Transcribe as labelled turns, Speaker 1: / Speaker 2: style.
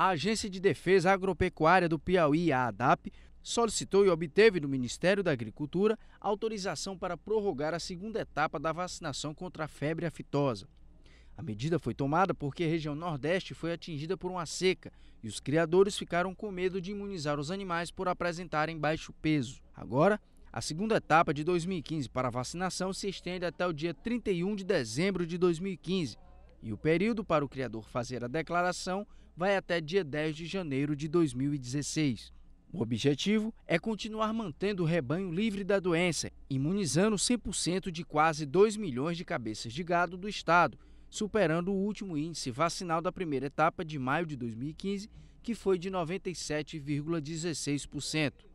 Speaker 1: A Agência de Defesa Agropecuária do Piauí, a ADAP, solicitou e obteve do Ministério da Agricultura autorização para prorrogar a segunda etapa da vacinação contra a febre aftosa. A medida foi tomada porque a região Nordeste foi atingida por uma seca e os criadores ficaram com medo de imunizar os animais por apresentarem baixo peso. Agora, a segunda etapa de 2015 para a vacinação se estende até o dia 31 de dezembro de 2015 e o período para o criador fazer a declaração vai até dia 10 de janeiro de 2016. O objetivo é continuar mantendo o rebanho livre da doença, imunizando 100% de quase 2 milhões de cabeças de gado do estado, superando o último índice vacinal da primeira etapa de maio de 2015, que foi de 97,16%.